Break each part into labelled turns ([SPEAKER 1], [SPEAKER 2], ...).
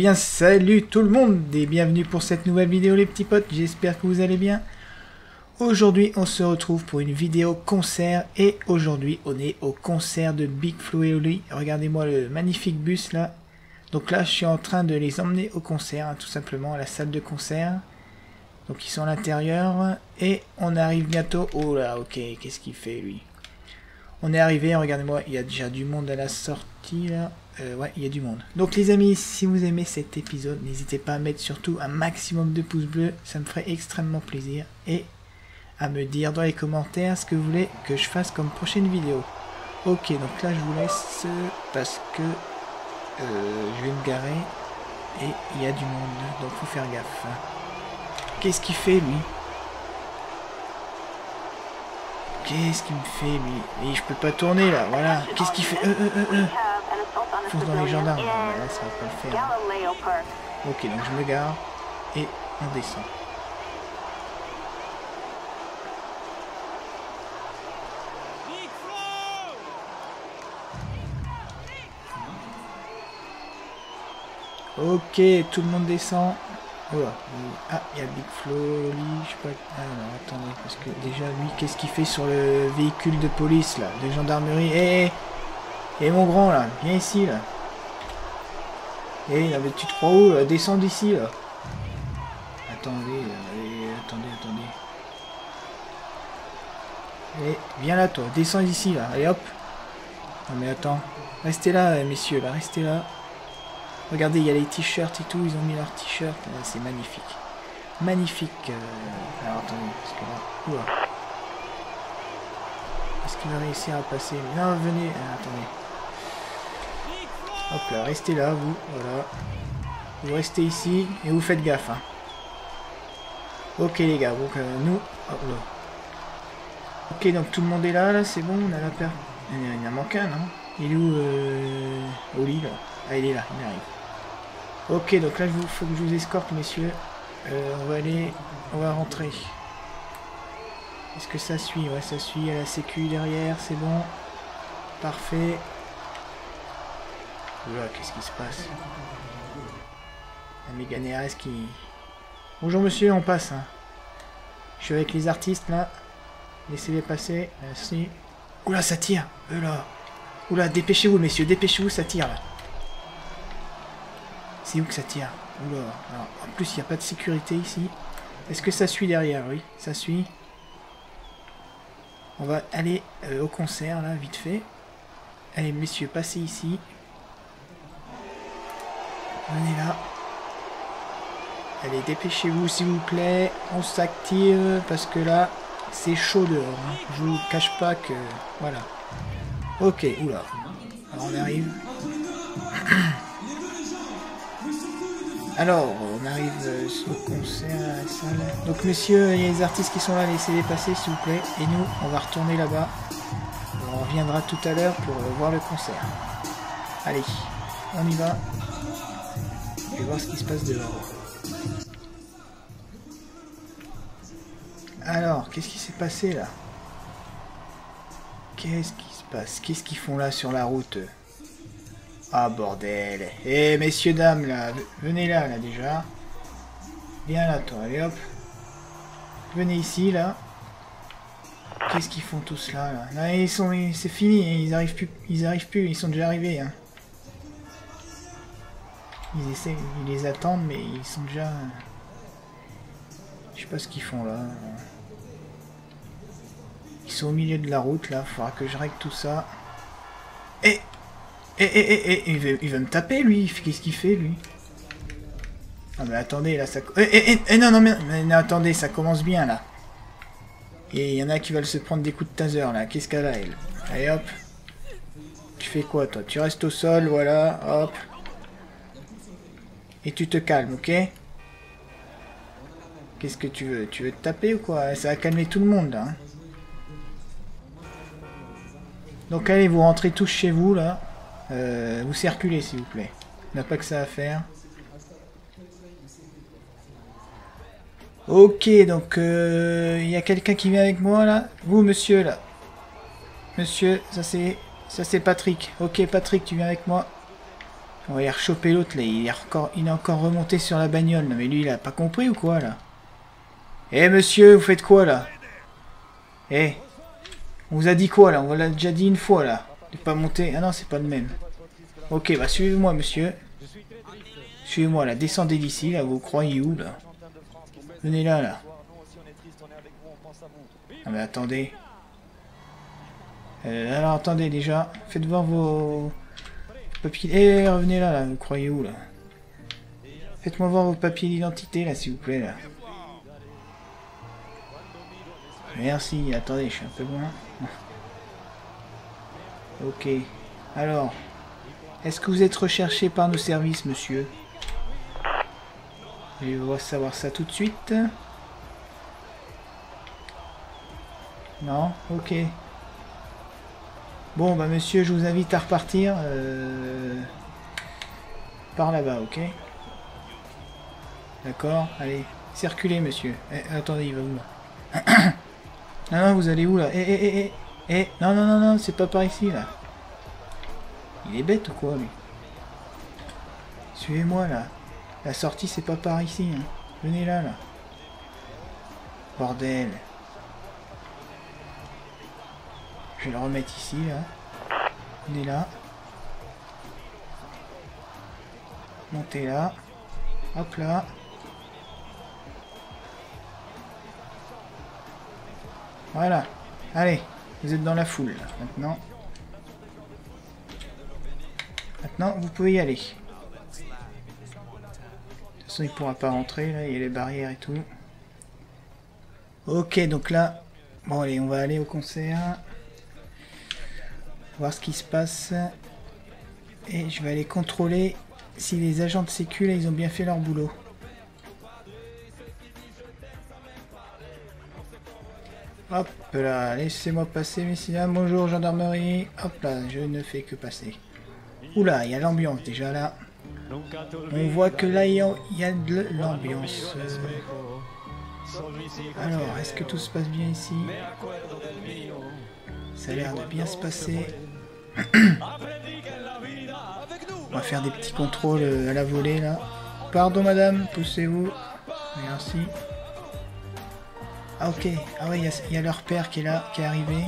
[SPEAKER 1] bien, salut tout le monde et bienvenue pour cette nouvelle vidéo les petits potes, j'espère que vous allez bien. Aujourd'hui, on se retrouve pour une vidéo concert et aujourd'hui, on est au concert de Big Flo et Oli. Regardez-moi le magnifique bus là. Donc là, je suis en train de les emmener au concert, hein, tout simplement à la salle de concert. Donc ils sont à l'intérieur et on arrive bientôt. Oh là, ok, qu'est-ce qu'il fait lui? On est arrivé, regardez-moi, il y a déjà du monde à la sortie là. Euh, ouais, il y a du monde. Donc les amis, si vous aimez cet épisode, n'hésitez pas à mettre surtout un maximum de pouces bleus, ça me ferait extrêmement plaisir. Et à me dire dans les commentaires ce que vous voulez que je fasse comme prochaine vidéo. Ok, donc là je vous laisse parce que euh, je vais me garer et il y a du monde, donc faut faire gaffe. Qu'est-ce qu'il fait lui? Qu'est-ce qu'il me fait lui? Et je peux pas tourner là, voilà. Qu'est-ce qu'il fait? Euh, euh, euh, euh fonce dans les gendarmes. Là, ça va pas le faire. Ok, donc je me gare et on descend. Ok, tout le monde descend. Oh, ah, il y a Big Flo, je sais pas. Ah non, attendez, parce que déjà, lui, qu'est-ce qu'il fait sur le véhicule de police, là, de gendarmerie? Eh, eh et mon grand là, viens ici là. Eh, tu te crois où là? Descends d'ici là. Attendez, attendez, attendez. Eh, viens là toi, descends d'ici là. Allez hop. Non mais attends. Restez là, messieurs, là, restez là. Regardez, il y a les t-shirts et tout, ils ont mis leurs t-shirts. C'est magnifique. Magnifique. Euh, alors attendez, parce que là. Oula. Est-ce qu'il va réussir à passer? Non, venez. Ah, attendez. Hop là, restez là, vous. Voilà. Vous restez ici et vous faites gaffe. Hein. Ok les gars, donc euh, nous... Hop là. Ok, donc tout le monde est là, là, c'est bon, on a la paire. Il y en a manqué un, non Il est où euh... Oli, là? Ah, il est là, il arrive. Ok, donc là, il faut que je vous escorte, messieurs. Euh, on va aller... On va rentrer. Est-ce que ça suit? Ouais, ça suit. Il y a la sécu derrière, c'est bon. Parfait. Oula, qu'est-ce qui se passe La méga qui... Bonjour monsieur, on passe. Hein. Je suis avec les artistes là. Laissez-les passer. Merci. Oula, ça tire. Oula. Oula, dépêchez-vous messieurs, dépêchez-vous, ça tire là. C'est où que ça tire Oula. en plus, il n'y a pas de sécurité ici. Est-ce que ça suit derrière Oui, ça suit. On va aller euh, au concert là, vite fait. Allez messieurs, passez ici. Venez là. Allez, dépêchez-vous s'il vous plaît. On s'active parce que là, c'est chaud dehors. Hein. Je vous cache pas que... Voilà. Ok, oula. Alors on arrive. Alors, on arrive euh, au concert à la salle. Donc messieurs, il y a les artistes qui sont là, laissez-les passer s'il vous plaît. Et nous, on va retourner là-bas. On reviendra tout à l'heure pour euh, voir le concert. Allez, on y va voir ce qui se passe dehors. Alors, qu'est-ce qui s'est passé là? Qu'est-ce qui se passe? Qu'est-ce qu'ils font là sur la route? Ah bordel Eh messieurs dames là, venez là là déjà. Viens là toi, allez hop. Venez ici là. Qu'est-ce qu'ils font tous là, là, ils sont, c'est fini, ils arrivent plus, ils arrivent plus, ils sont déjà arrivés. Hein. Ils essaient, ils les attendent, mais ils sont déjà... Je sais pas ce qu'ils font là. Ils sont au milieu de la route là, faudra que je règle tout ça. Et... Et, et, et, il, veut, il veut me taper lui, qu'est-ce qu'il fait lui? Ah mais attendez là, ça... Eh, eh, non, non, mais, mais, attendez, ça commence bien là. Et il y en a qui veulent se prendre des coups de taser là, qu'est-ce qu'elle a elle? Allez hop. Tu fais quoi toi? Tu restes au sol, voilà, hop. Et tu te calmes, ok Qu'est-ce que tu veux? Tu veux te taper ou quoi? Ça va calmer tout le monde. Hein. Donc allez, vous rentrez tous chez vous, là. Euh, vous circulez, s'il vous plaît. On n'a pas que ça à faire. Ok, donc euh, il y a quelqu'un qui vient avec moi, là Vous, monsieur, là. Monsieur, ça c'est... Ça c'est Patrick. Ok, Patrick, tu viens avec moi. On va aller rechoper l'autre là. Il est, encore, il est encore remonté sur la bagnole. Mais lui il a pas compris ou quoi là? Eh monsieur, vous faites quoi là? Eh On vous a dit quoi là? On vous l'a déjà dit une fois là. De pas monter. Ah non, c'est pas le même. Ok, bah suivez-moi monsieur. Suivez-moi là. Descendez d'ici là. Vous croyez où là? Venez là là. Ah mais attendez. Euh, alors attendez déjà. Faites voir vos papiers. Eh revenez là là. Vous croyez où là Faites-moi voir vos papiers d'identité là s'il vous plaît là. Merci. Attendez, je suis un peu loin. ok. Alors. Est-ce que vous êtes recherché par nos services, monsieur? Je vais savoir ça tout de suite. Non? Ok. Bon, bah monsieur, je vous invite à repartir. Euh, par là-bas, ok? D'accord Allez, circulez, monsieur. Eh, attendez, il va où Non, non, vous allez où là? Eh, eh, eh, eh, eh Non, non, non, non, c'est pas par ici, là. Il est bête ou quoi, lui? Suivez-moi, là. La sortie, c'est pas par ici, hein. Venez là, là. Bordel. Je vais le remettre ici, là. On est là. Montez là. Hop là. Voilà. Allez, vous êtes dans la foule, maintenant. Maintenant, vous pouvez y aller. De toute façon, il pourra pas rentrer, là, il y a les barrières et tout. Ok, donc là... Bon, allez, on va aller au concert voir ce qui se passe. Et je vais aller contrôler si les agents de sécu, là, ils ont bien fait leur boulot. Hop là, laissez-moi passer, messieurs. Bonjour, gendarmerie. Hop là, je ne fais que passer. Oula, il y a l'ambiance déjà là. On voit que là, il y a de l'ambiance. Alors, est-ce que tout se passe bien ici? Ça a l'air de bien se passer. On va faire des petits contrôles euh, à la volée là. Pardon madame, poussez-vous. Merci. Ah ok, ah ouais, il y, a leur père qui est là, qui est arrivé.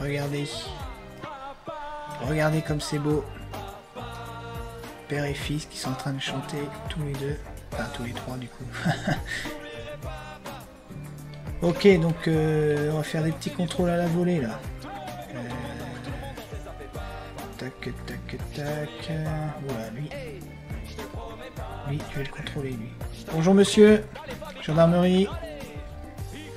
[SPEAKER 1] Regardez. Regardez comme c'est beau. Père et fils qui sont en train de chanter tous les deux. Enfin tous les trois du coup. ok, donc euh, on va faire des petits contrôles à la volée là. Tac, tac. Voilà, lui. Lui, je vais le contrôler, lui. Bonjour, monsieur. Gendarmerie.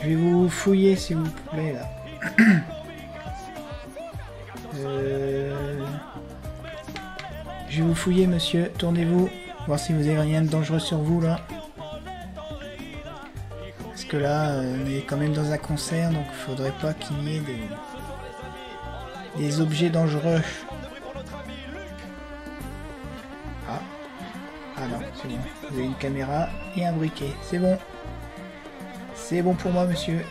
[SPEAKER 1] Je vais vous fouiller, s'il vous plaît, là. Euh, je vais vous fouiller, monsieur. Tournez-vous. Voir si vous avez rien de dangereux sur vous, là. Parce que là, on est quand même dans un concert, donc il faudrait pas qu'il y ait des objets dangereux. Caméra et un briquet. C'est bon. C'est bon pour moi, monsieur.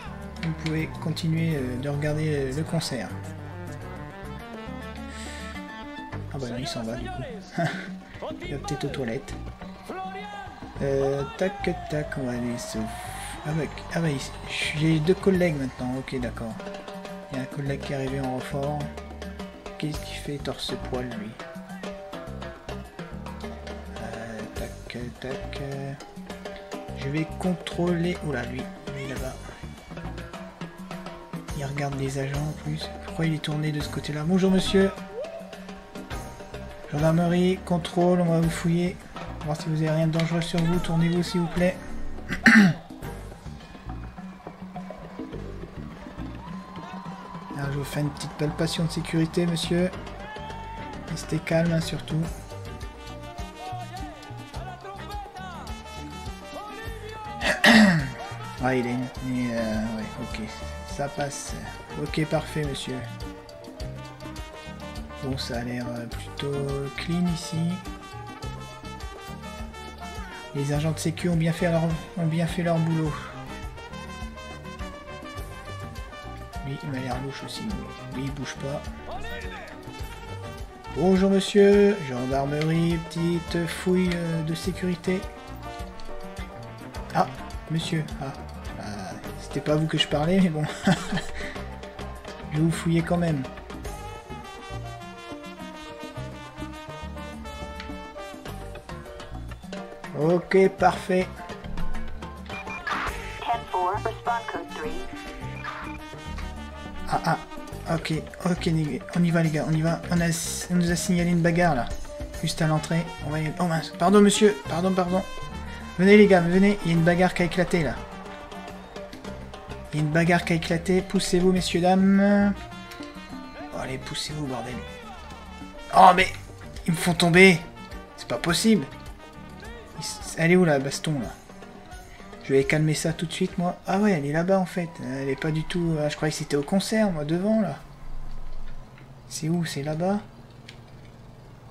[SPEAKER 1] Vous pouvez continuer euh, de regarder euh, le concert. Ah bah non, il s'en va du coup. il va peut-être aux toilettes. Euh, tac, tac, on va aller se... Ah bah, ah bah j'ai deux collègues maintenant, ok d'accord. Il y a un collègue qui est arrivé en renfort. Qu'est-ce qu'il fait torse-poil lui? Tac. Je vais contrôler... Oula, lui, lui là-bas. Il regarde les agents en plus. Pourquoi il est tourné de ce côté-là Bonjour monsieur. Gendarmerie, contrôle, on va vous fouiller. Voir si vous avez rien de dangereux sur vous. Tournez-vous s'il vous plaît. Alors, je vous fais une petite palpation de sécurité, monsieur. Restez calme, hein, surtout. Ah, euh, ok. Ça passe. Ok, parfait, monsieur. Bon, ça a l'air euh, plutôt clean ici. Les agents de sécu ont bien fait leur, ont bien fait leur boulot. Lui, il m'a l'air louche aussi. Lui, il bouge pas. Bonjour monsieur, gendarmerie, petite fouille euh, de sécurité. Ah, monsieur, ah, c'était pas vous que je parlais, mais bon. je vais vous fouiller quand même. Ok, parfait.
[SPEAKER 2] 10-4, respond code 3.
[SPEAKER 1] Ah ah, ok, ok, on y va les gars, on y va. On, a, nous a signalé une bagarre là, juste à l'entrée. On va y... Oh mince, pardon monsieur, pardon, pardon. Venez les gars, venez, il y a une bagarre qui a éclaté là. Une bagarre qui a éclaté, poussez-vous messieurs, dames. Allez, poussez-vous bordel. Oh mais, ils me font tomber. C'est pas possible. Elle est où la baston là? Je vais calmer ça tout de suite, moi. Ah ouais, elle est là-bas, en fait. Elle est pas du tout... ah, je croyais que c'était au concert, moi, devant, là. C'est où? C'est là-bas?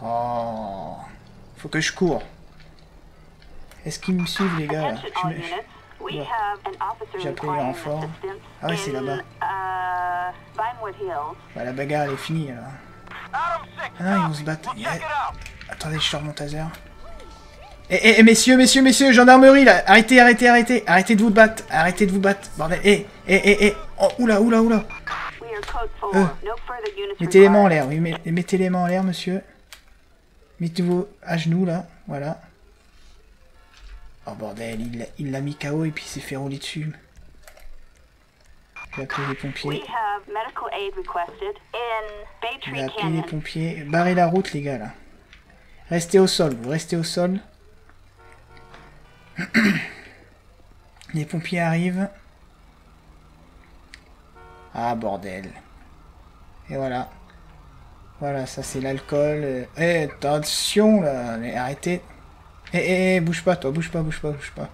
[SPEAKER 1] Oh... Faut que je cours. Est-ce qu'ils me suivent, les gars,
[SPEAKER 2] units. We
[SPEAKER 1] Ouais.
[SPEAKER 2] have an officer
[SPEAKER 1] J'ai appelé renforts.
[SPEAKER 2] assistance
[SPEAKER 1] Ah ouais, c'est
[SPEAKER 2] in,
[SPEAKER 1] là-bas.
[SPEAKER 2] Uh.
[SPEAKER 1] Bah, la bagarre, elle est finie, alors. Ah non, ils vont se battre. Yeah. Attendez, je sors mon taser. Eh, eh, eh, messieurs, messieurs, messieurs, gendarmerie, là Arrêtez, arrêtez, arrêtez Arrêtez de vous battre Arrêtez de vous battre Bordel Eh, eh, eh, eh Oh, oula, oula, oula
[SPEAKER 2] We are code 4.
[SPEAKER 1] Euh. Mettez les mains en l'air, oui, met- mettez les mains en l'air, monsieur. Mettez-vous à genoux, là, voilà. Oh bordel, il l'a- il mis KO et puis il s'est fait rouler dessus. Je vais appeler les pompiers. vais
[SPEAKER 2] Tree
[SPEAKER 1] appeler les pompiers. Barrez la route, les gars, là. Restez au sol, vous restez au sol. les pompiers arrivent. Ah, bordel. Et voilà. Voilà, ça c'est l'alcool. Eh, attention, là. Arrêtez. Eh, eh, eh, bouge pas, toi. Bouge pas, bouge pas, bouge pas.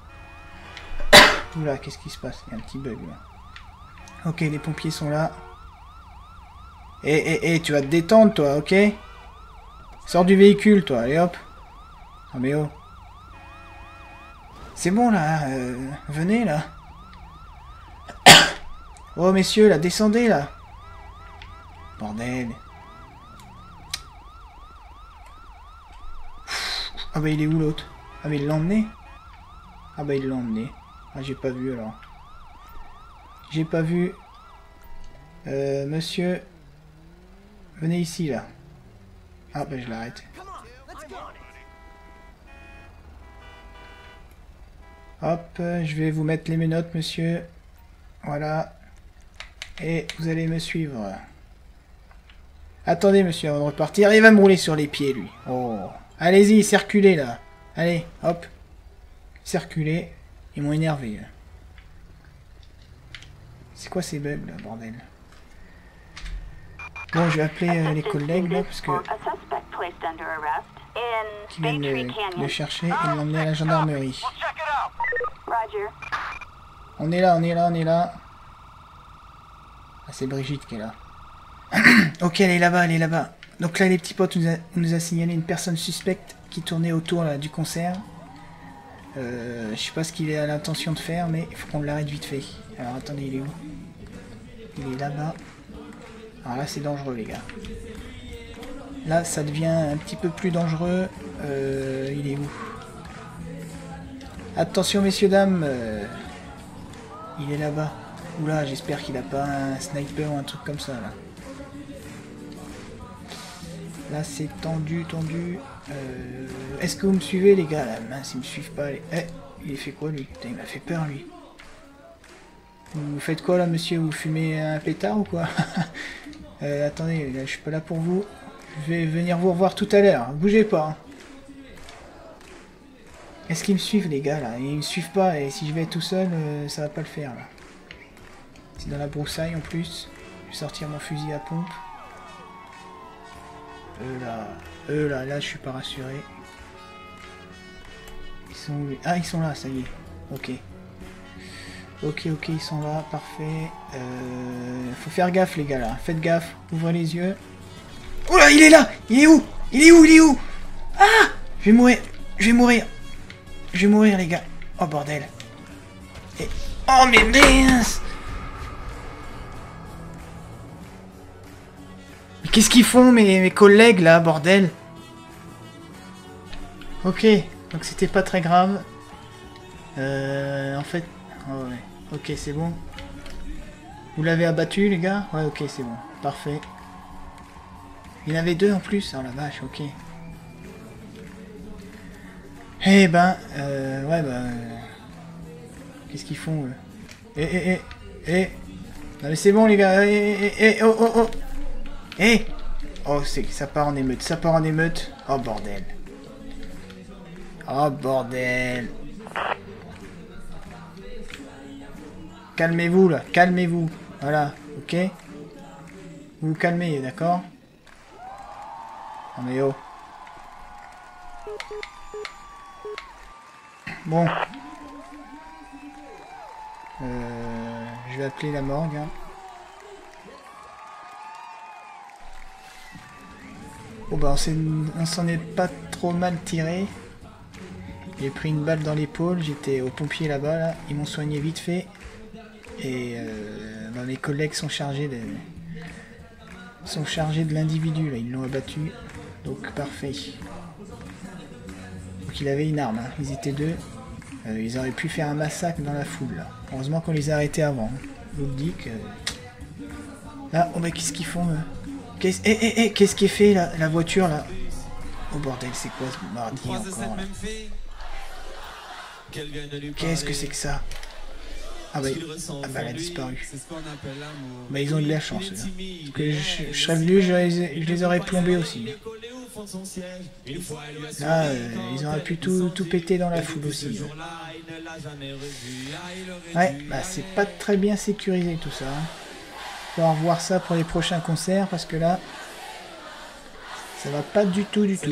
[SPEAKER 1] Oula, qu'est-ce qui se passe? Il y a un petit bug, là. Ok, les pompiers sont là. Eh, eh, eh, tu vas te détendre, toi, ok? Sors du véhicule, toi, allez hop. Ah, mais oh. C'est bon, là, euh, venez, là. oh, messieurs, là, descendez, là. Bordel. Ah, bah, il est où, l'autre? Ah, mais il l'a emmené Ah, bah, il l'a emmené. Ah, j'ai pas vu, alors. J'ai pas vu. Euh, monsieur... Venez ici, là. Ah, bah je l'arrête. Hop, je vais vous mettre les menottes, monsieur. Voilà. Et vous allez me suivre. Attendez, monsieur, avant de repartir. Il va me rouler sur les pieds, lui. Oh. Allez-y, circulez, là. Allez, hop. Circulez. Ils m'ont énervé. C'est quoi ces bugs, là, bordel? Bon, je vais appeler euh, les collègues, là, parce que... qui viennent le, le chercher et l'emmener à la gendarmerie. On est là, on est là, on est là. Ah, c'est Brigitte qui est là. ok, elle est là-bas, elle est là-bas. Donc là, les petits potes nous a, signalé une personne suspecte qui tournait autour du concert. Euh, je sais pas ce qu'il a l'intention de faire, mais il faut qu'on l'arrête vite fait. Alors attendez, il est où? Il est là-bas. Alors là, c'est dangereux, les gars. Là, ça devient un petit peu plus dangereux. Euh, il est où? Attention, messieurs, dames. euh, il est là-bas. Oula, j'espère qu'il a pas un sniper ou un truc comme ça, là. Là, c'est tendu, tendu. Euh, Est-ce que vous me suivez, les gars? Là, mince, ils me suivent pas. Les... Eh, il fait quoi, lui? Putain, il m'a fait peur, lui. Vous faites quoi, là, monsieur? Vous fumez un pétard ou quoi? Euh, Attendez, là, je suis pas là pour vous. Je vais venir vous revoir tout à l'heure. Bougez pas. hein. Est-ce qu'ils me suivent, les gars, là? Ils me suivent pas, et si je vais tout seul, euh, ça va pas le faire, là. C'est dans la broussaille, en plus. Je vais sortir mon fusil à pompe. Eux, là... Eux, là, là, je suis pas rassuré. Ils sont où Ah, ils sont là, ça y est. Ok. Ok, ok, ils sont là, parfait. Euh, faut faire gaffe, les gars, là. Faites gaffe, ouvrez les yeux. Oh là, il est là Il est où? Il est où? Il est où? Ah Je vais mourir Je vais mourir Je vais mourir, les gars. Oh, bordel. Et... Oh, mais mince qu'est-ce qu'ils font mes, collègues là, bordel? Ok, donc c'était pas très grave. Euh, en fait... oh ouais. Ok, c'est bon. Vous l'avez abattu les gars? Ouais, ok, c'est bon. Parfait. Il en avait deux en plus Oh la vache, ok. Eh ben, euh, ouais, bah... euh, Qu'est-ce qu'ils font eux? Eh, eh, eh, eh Non mais c'est bon les gars, eh, eh, eh, eh, oh, oh, oh Eh Oh, c'est ça part en émeute, ça part en émeute. Oh bordel. Oh bordel. Calmez-vous là, calmez-vous. Voilà, ok Vous vous calmez, d'accord Non mais oh. Bon. Euh, je vais appeler la morgue. hein. Bon bah on s'en est pas trop mal tiré. J'ai pris une balle dans l'épaule, j'étais au pompier là-bas, là. ils m'ont soigné vite fait. Et euh, bah, mes collègues sont chargés de sont chargés de l'individu là, ils l'ont abattu. Donc parfait. Donc il avait une arme, hein. ils étaient deux. Euh, ils auraient pu faire un massacre dans la foule là. Heureusement qu'on les a arrêtés avant. hein. Je vous le dis que. Ah, oh mais qu'est-ce qu'ils font Qu'est-ce eh, eh, eh, qu'est-ce qui est fait la, la voiture là? Oh bordel, c'est quoi ce mardi encore Qu'est-ce que c'est que ça? Ah bah, ah bah elle a disparu. Bah ils ont eu de la chance là.
[SPEAKER 3] timide,
[SPEAKER 1] Parce que je, serais venu, je les, je les aurais plombés aussi. Là, euh, ils auraient pu tout, tout péter dans la foule aussi. hein.
[SPEAKER 3] Ah,
[SPEAKER 1] Ouais, bah c'est pas très bien sécurisé tout ça. Hein. Faut revoir ça pour les prochains concerts parce que là, ça va pas du tout du tout.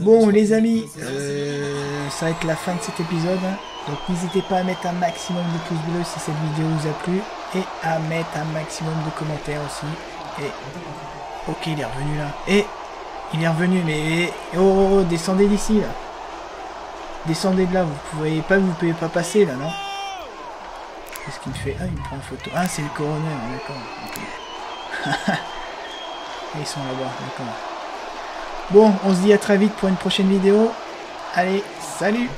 [SPEAKER 1] Bon les amis, euh, ça va être la fin de cet épisode. hein. Donc n'hésitez pas à mettre un maximum de pouces bleus si cette vidéo vous a plu et à mettre un maximum de commentaires aussi. Et ok, il est revenu là. Et il est revenu, mais oh, oh, oh, descendez d'ici là. Descendez de là, vous pouvez pas, vous pouvez pas passer là, non? Qu'est-ce qu'il fait Ah, il me prend en photo. Ah, c'est le coroner, d'accord. ok. Ils sont là-bas, d'accord. Bon, on se dit à très vite pour une prochaine vidéo. Allez, salut